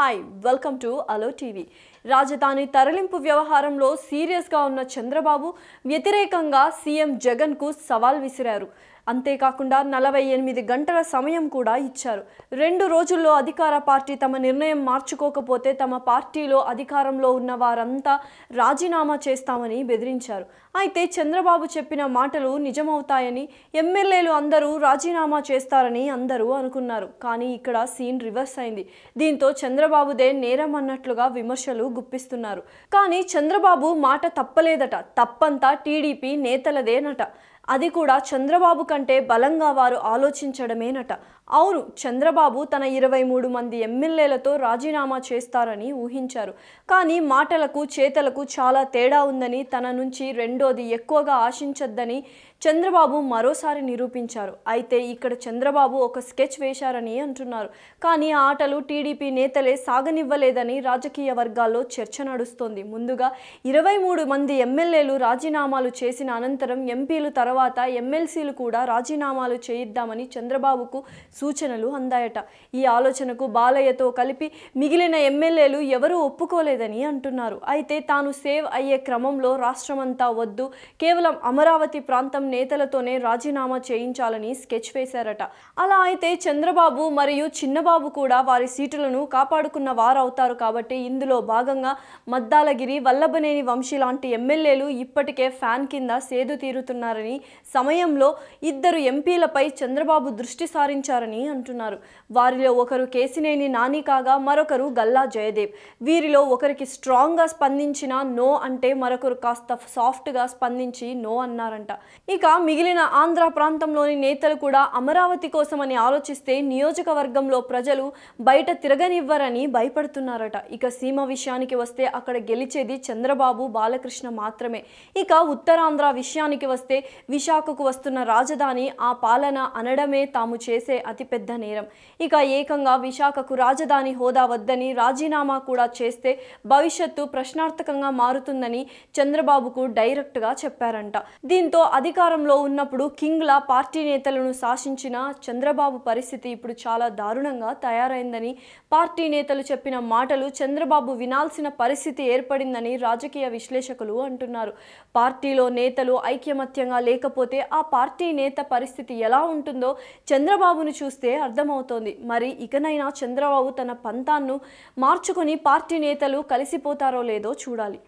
Hi, welcome to Allo TV. రాజధాని తరలింపు వ్యవహారంలో సీరియస్గా ఉన్న చంద్రబాబు వ్యతిరేకంగా సీఎం జగన్కు సవాల్ విసిరారు. అంతేకాకుండా నలభై ఎనిమిది గంటల సమయం కూడా ఇచ్చారు. రెండు రోజుల్లో అధికార పార్టీ తమ నిర్ణయం మార్చుకోకపోతే తమ పార్టీలో అధికారంలో ఉన్న వారంతా రాజీనామా చేస్తామని బెదిరించారు. అయితే చంద్రబాబు చెప్పిన మాటలు నిజమవుతాయని ఎమ్మెల్యేలు అందరూ రాజీనామా చేస్తారని అందరూ అనుకున్నారు. కానీ ఇక్కడ సీన్ రివర్స్ అయింది. దీంతో చంద్రబాబుదే నేరం అన్నట్లుగా విమర్శలు గుప్పిస్తున్నారు. కానీ చంద్రబాబు మాట తప్పలేదట. తప్పంతా టీడీపీ నేతలదేనట. అది కూడా చంద్రబాబు కంటే బలంగా వారు ఆలోచించడమేనట. అవును చంద్రబాబు తన ఇరవై మూడు మంది ఎమ్మెల్యేలతో రాజీనామా చేస్తారని ఊహించారు. కానీ మాటలకు చేతలకు చాలా తేడా ఉందని తన నుంచి రెండోది ఎక్కువగా ఆశించొద్దని చంద్రబాబు మరోసారి నిరూపించారు. అయితే ఇక్కడ చంద్రబాబు ఒక స్కెచ్ వేశారని అంటున్నారు. కానీ ఆటలు టీడీపీ నేతలే సాగనివ్వలేదని రాజకీయ వర్గాల్లో చర్చ నడుస్తోంది. ముందుగా ఇరవై మూడు మంది ఎమ్మెల్యేలు రాజీనామాలు చేసిన అనంతరం ఎంపీలు తర్వాత ఎమ్మెల్సీలు కూడా రాజీనామాలు చేయిద్దామని చంద్రబాబుకు సూచనలు అందాయట. ఈ ఆలోచనకు బాలయ్యతో కలిపి మిగిలిన ఎమ్మెల్యేలు ఎవరూ ఒప్పుకోలేదని అంటున్నారు. అయితే తాను సేవ్ అయ్యే క్రమంలో రాష్ట్రమంతా వద్దు కేవలం అమరావతి ప్రాంతం నేతలతోనే రాజీనామా చేయించాలని స్కెచ్ వేశారట. అలా అయితే చంద్రబాబు మరియు చిన్నబాబు కూడా వారి సీటులను కాపాడుకున్న వారవుతారు కాబట్టి ఇందులో భాగంగా మద్దాలగిరి వల్లభనేని వంశీ లాంటి ఎమ్మెల్యేలు ఇప్పటికే ఫ్యాన్ కింద సేదు తీరుతున్నారని సమయంలో ఇద్దరు ఎంపీలపై చంద్రబాబు దృష్టి సారించారని అంటున్నారు. వారిలో ఒకరు కేసినేని నాని కాగా మరొకరు గల్లా జయదేవ్. వీరిలో ఒకరికి స్ట్రాంగ్గా స్పందించిన నో అంటే మరొకరు కాస్త సాఫ్ట్గా స్పందించి నో అన్నారంట. ఇక మిగిలిన ఆంధ్ర ప్రాంతంలోని నేతలు కూడా అమరావతి కోసమని ఆలోచిస్తే నియోజకవర్గంలో ప్రజలు బయట తిరగనివ్వరని భయపడుతున్నారట. ఇక సీమ విషయానికి వస్తే అక్కడ గెలిచేది చంద్రబాబు బాలకృష్ణ మాత్రమే. ఇక ఉత్తరాంధ్ర విషయానికి వస్తే విశాఖకు వస్తున్న రాజధాని ఆ పాలన అనడమే తాము చేసే అతిపెద్ద నేరం. ఇక ఏకంగా విశాఖకు రాజధాని హోదా వద్దని రాజీనామా కూడా చేస్తే భవిష్యత్తు ప్రశ్నార్థకంగా మారుతుందని చంద్రబాబుకు డైరెక్ట్గా చెప్పారంట. దీంతో అధికారంలో ఉన్నప్పుడు కింగ్లా పార్టీ నేతలను శాసించిన చంద్రబాబు పరిస్థితి ఇప్పుడు చాలా దారుణంగా తయారైందని పార్టీ నేతలు చెప్పిన మాటలు చంద్రబాబు వినాల్సిన పరిస్థితి ఏర్పడిందని రాజకీయ విశ్లేషకులు అంటున్నారు. పార్టీలో నేతలు ఐక్యమత్యంగా లేకపోతే ఆ పార్టీ నేత పరిస్థితి ఎలా ఉంటుందో చంద్రబాబును చూస్తే అర్థమవుతోంది. మరి ఇకనైనా చంద్రబాబు తన పంతాన్ను మార్చుకొని పార్టీ నేతలు కలిసిపోతారో లేదో చూడాలి.